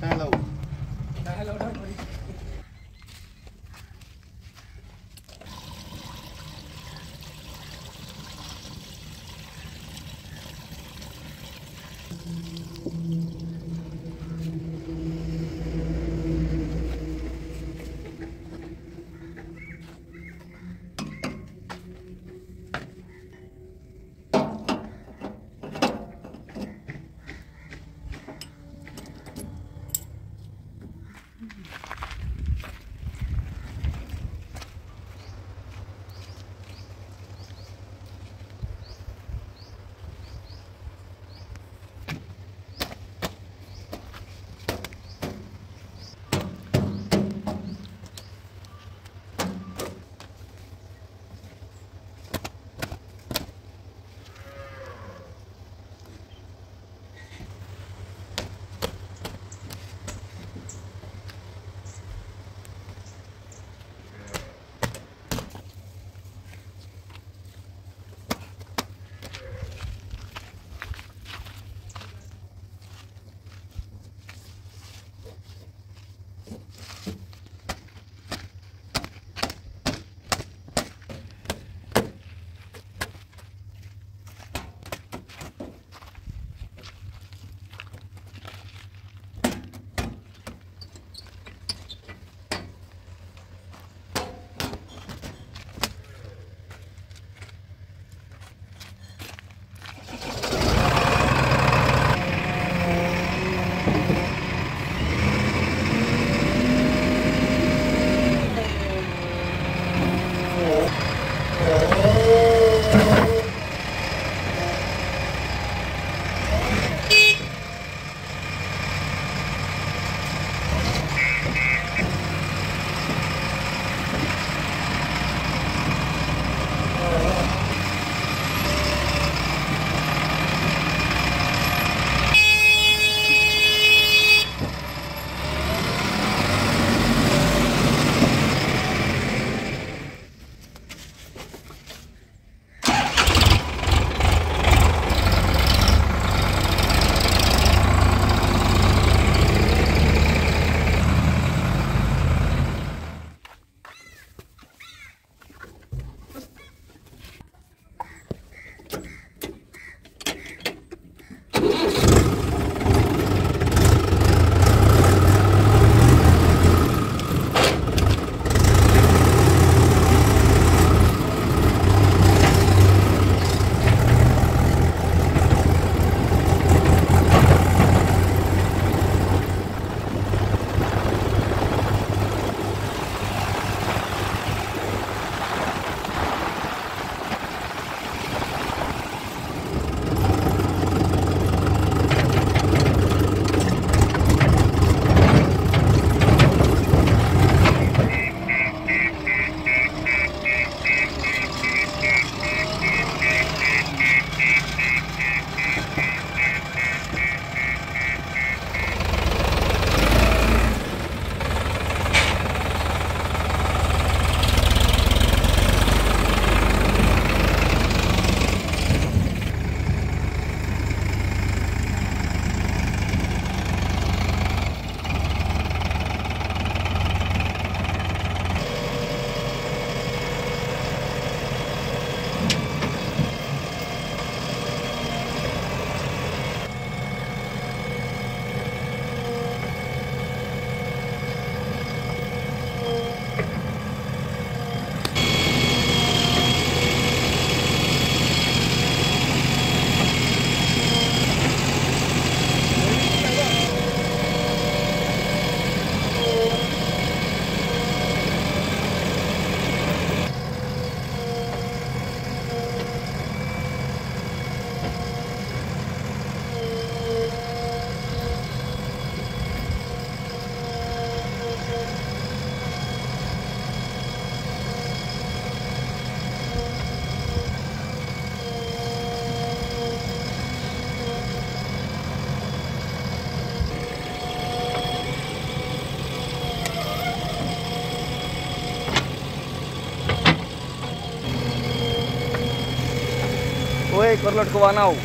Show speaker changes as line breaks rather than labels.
hello. hello. હોય એક વાર લટકવા ના આવું